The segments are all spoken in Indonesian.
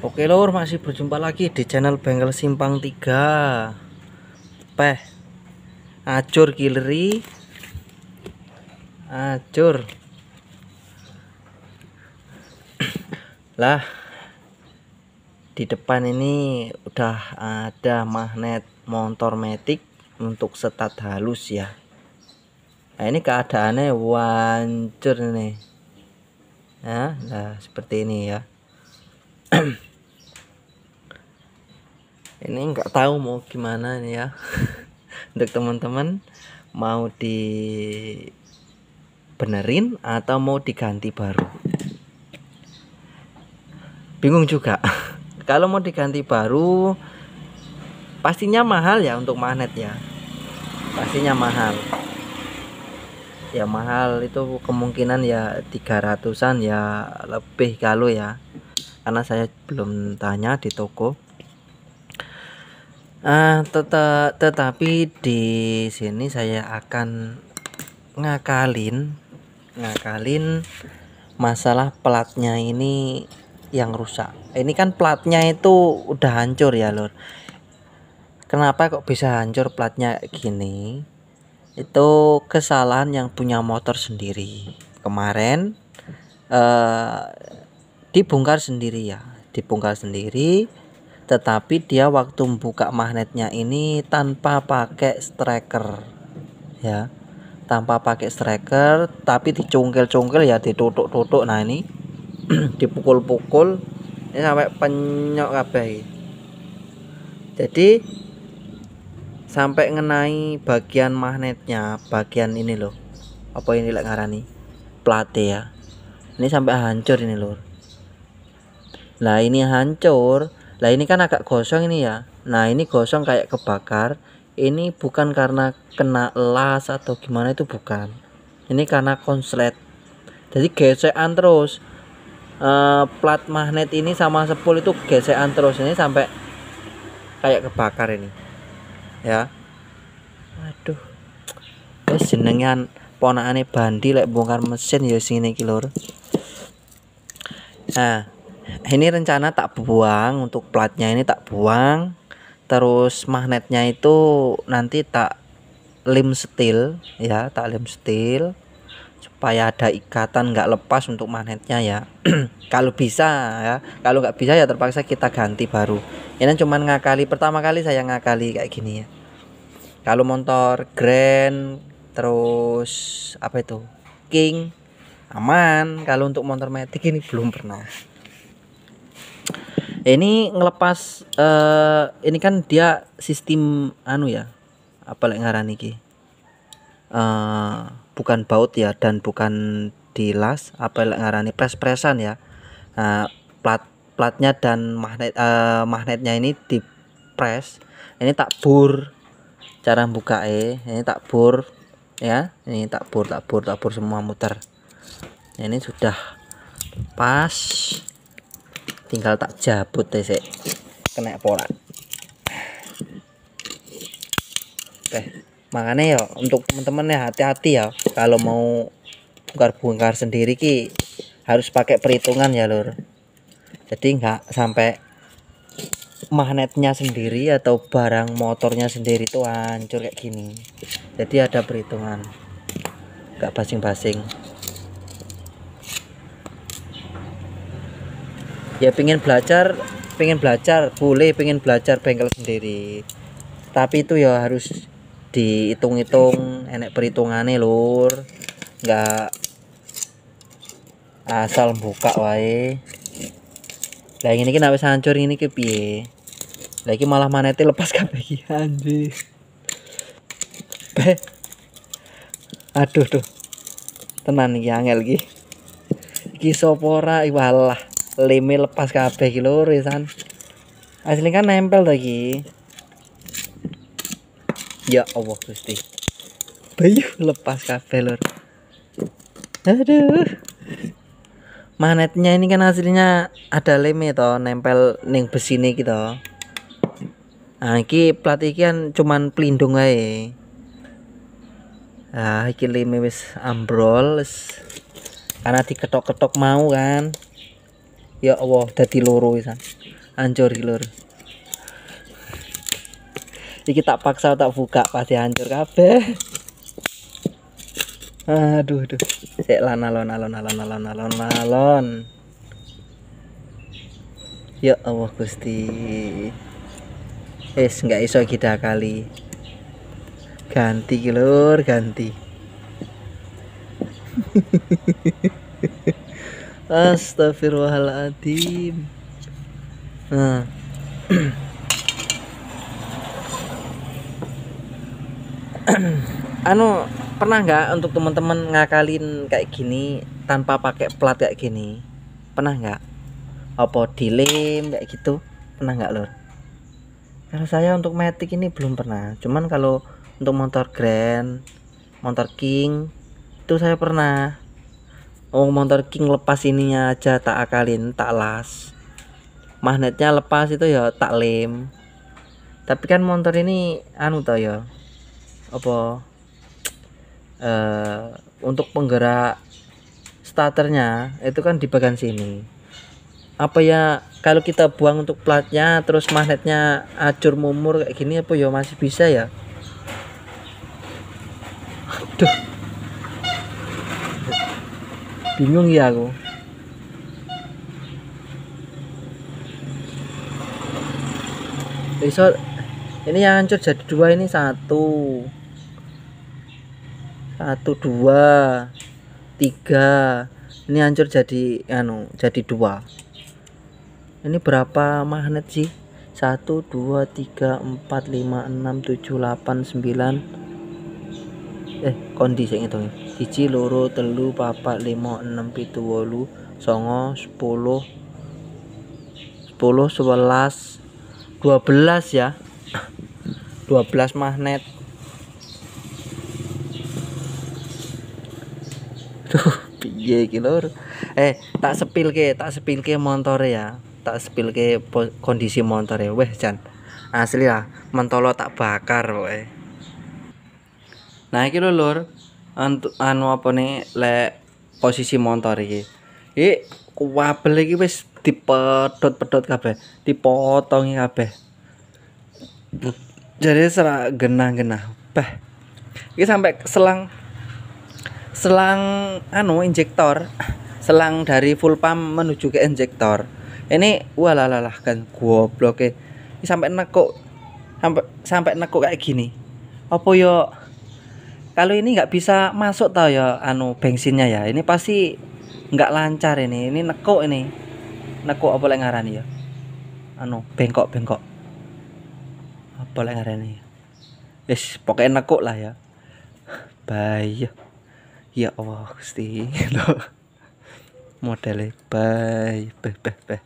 Oke lor masih berjumpa lagi di channel Bengkel Simpang 3 Peh. Acur kileri Acur. Lah Di depan ini udah ada magnet motor metik untuk setat halus ya. Nah ini keadaannya wancur nih ya, nah seperti ini ya ini nggak tahu mau gimana nih ya. Untuk teman-teman mau dibenerin atau mau diganti baru? Bingung juga. Kalau mau diganti baru pastinya mahal ya untuk magnet ya. Pastinya mahal. Ya mahal itu kemungkinan ya 300an ya lebih kalau ya. Karena saya belum tanya di toko Uh, tetap tetapi di sini saya akan ngakalin ngakalin masalah platnya ini yang rusak. Ini kan platnya itu udah hancur ya, Lur. Kenapa kok bisa hancur platnya gini? Itu kesalahan yang punya motor sendiri. Kemarin uh, dibongkar sendiri ya, dibongkar sendiri tetapi dia waktu membuka magnetnya ini tanpa pakai striker ya. Tanpa pakai striker tapi dicungkil-cungkil ya ditutuk-tutuk. Nah ini dipukul-pukul ini sampai penyok kabeh. Jadi sampai ngenai bagian magnetnya bagian ini loh. Apa ini lek ngarani? Plate ya. Ini sampai hancur ini loh nah ini hancur Nah ini kan agak gosong ini ya. Nah ini gosong kayak kebakar. Ini bukan karena kena las atau gimana itu bukan. Ini karena konslet. Jadi gesekan terus. Uh, plat magnet ini sama sepul itu gesekan terus. Ini sampai kayak kebakar ini. Ya. Aduh. Wes jenengan ponakane bandi lek bongkar mesin ya sini kilur nah ini rencana tak buang untuk platnya ini tak buang. Terus magnetnya itu nanti tak lim steel ya tak lim steel supaya ada ikatan nggak lepas untuk magnetnya ya. Kalau bisa ya. Kalau nggak bisa ya terpaksa kita ganti baru. Ini cuman ngakali pertama kali saya ngakali kayak gini ya. Kalau motor grand terus apa itu? King aman. Kalau untuk motor metik ini belum pernah ini ngelepas uh, ini kan dia sistem anu ya apa lek ngaran iki? Uh, bukan baut ya dan bukan dilas apa lek ngarani pres-presan ya. Uh, plat platnya dan magnet uh, magnetnya ini di press ini tak bur cara buka eh ini tak bur ya ini tak bur tak bur tak bur semua muter. Ini sudah pas tinggal tak jabut sih kena pola oke makanya ya untuk teman-teman ya hati-hati ya. Kalau mau bongkar-bongkar sendiri ki harus pakai perhitungan ya lur. Jadi nggak sampai magnetnya sendiri atau barang motornya sendiri tuh hancur kayak gini. Jadi ada perhitungan. Nggak basing-basing ya pengen belajar pengen belajar boleh pengen belajar bengkel sendiri. Tapi itu ya harus dihitung-hitung enek perhitungannya lur. Nggak asal buka wae. Lah ini wis hancur ini ke piye? Lagi malah manete lepas kabeh anjir aduh tuh tenan iki angel iki. Iki sopora iwalah leme lepas kabeh iki lho risan asli kan nempel lagi ya Allah Gusti. Bayu lepas kabeh lur aduh. Magnetnya ini kan hasilnya ada leme toh nempel ning besi ini gitu nah iki plat iki kan cuman pelindung aja nah iki leme wis ambrol karena diketok-ketok mau kan ya Allah dadi loro pisan hancur iki lur iki tak paksa tak buka pasti hancur kabeh. Aduh aduh. Sik lan alon alon alon alon alon alon ya Allah Gusti. Es nggak iso kita kali. Ganti lur ganti Astagfirullahaladzim nah. Anu pernah nggak untuk teman-teman ngakalin kayak gini tanpa pakai plat kayak gini? Pernah nggak? Apa dilem kayak gitu? Pernah nggak lor kalau saya untuk matic ini belum pernah. Cuman kalau untuk motor grand motor king itu saya pernah oh motor king lepas ininya aja tak akalin tak las. Magnetnya lepas itu ya tak lem. Tapi kan motor ini anu tau ya apa uh, untuk penggerak starternya itu kan di bagian sini. Apa ya kalau kita buang untuk platnya terus magnetnya acur mumur kayak gini apa ya masih bisa ya? Aduh bingung ya aku. Besok ini yang hancur jadi dua ini satu. Satu dua tiga. Ini hancur jadi anu jadi dua. Ini berapa magnet sih? Satu dua tiga empat lima enam tujuh delapan sembilan. Eh kondisi itu siji loro telu papat lima enam pitu wolu songo sepuluh sepuluh sebelas dua belas ya. dua belas magnet. Tuh piye iki eh tak sepil ke tak sepil ke motor ya. Tak sepil ke kondisi motor ya. Weh jan. Asli lah mentolo tak bakar weh nah iki lho anu apa nih le posisi motor iki. Iki kuwabel iki wis dipedot-pedot kabeh dipotongi kabeh. Jadi serak genah-genah bah iki sampai selang selang anu injektor selang dari full pump menuju ke injektor. Ini walalalah kan goblok ini sampai nekuk sampai sampai nekuk kayak gini. Apa yo kalau ini nggak bisa masuk tau ya anu bensinnya ya. Ini pasti nggak lancar ini. Ini nekuk ini. Nekuk apa yang ngarani ya? Anu bengkok bengkok. Apa yang ngarani yes pokoknya nekuk lah ya. Bayi. Ya Allah gusti. Modelnya bayi. Beh beh beh.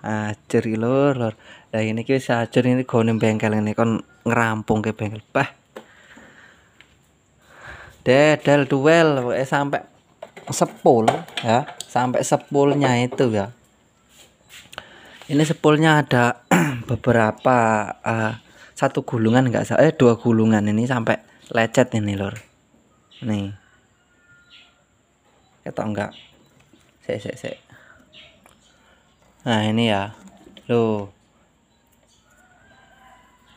Ajar lor lor. Nah ini kita ajar ini kau bengkel ini. Kon ngerampung ke bengkel. Bah dedel duel pokoknya sampai sepul ya. Sampai sepulnya itu ya. Ini sepulnya ada beberapa uh, satu gulungan enggak eh dua gulungan ini sampai lecet ini lor nih. Atau enggak se se se nah ini ya. Loh.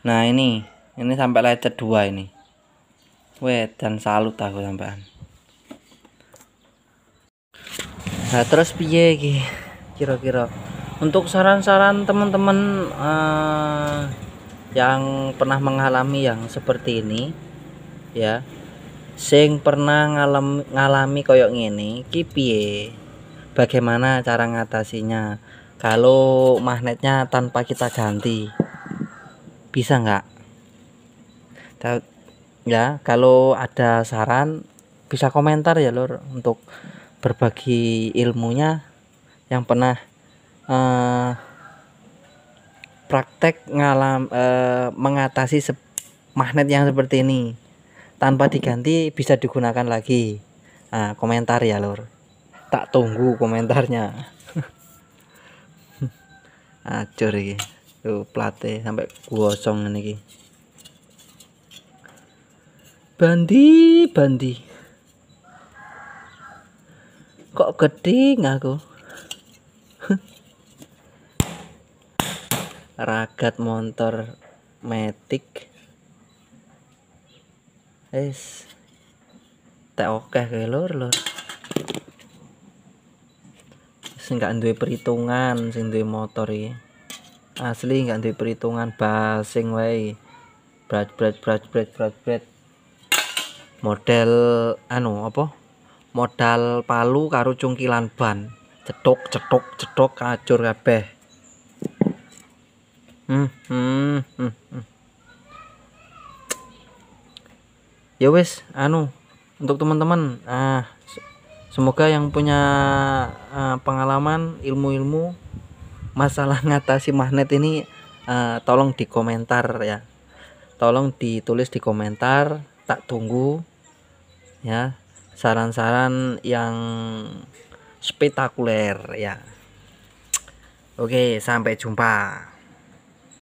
Nah ini. Ini sampai lecet dua ini Weh, dan salut aku sampean. Nah, terus piye iki? Kira-kira untuk saran-saran teman-teman uh, yang pernah mengalami yang seperti ini ya. Sing pernah ngalami ngalami koyok ngene, iki? Bagaimana cara ngatasinya? Kalau magnetnya tanpa kita ganti. Bisa nggak? Ya kalau ada saran bisa komentar ya lur untuk berbagi ilmunya. Yang pernah uh, praktek ngalam uh, mengatasi magnet yang seperti ini. Tanpa diganti bisa digunakan lagi. Nah, komentar ya lur. Tak tunggu komentarnya. Acur ini tuh plate sampai gosong ini bandi bandi. Kok gede aku? Ragat motor metik. Es tak oke kayak lur lur sing gak perhitungan sing duwe motor iki. Asli gak duwe perhitungan basing wae. Brat brat brat brat brat brat model anu apa? Modal palu karo cungkilan ban. Cetuk cetuk cetuk kacur kabeh. Hmm, hmm, hmm, hmm. ya wes anu untuk teman-teman ah semoga yang punya uh, pengalaman ilmu-ilmu masalah ngatasi magnet ini tolong di komentar ya. Tolong ditulis di komentar tak tunggu ya. Saran-saran yang spektakuler ya. Oke sampai jumpa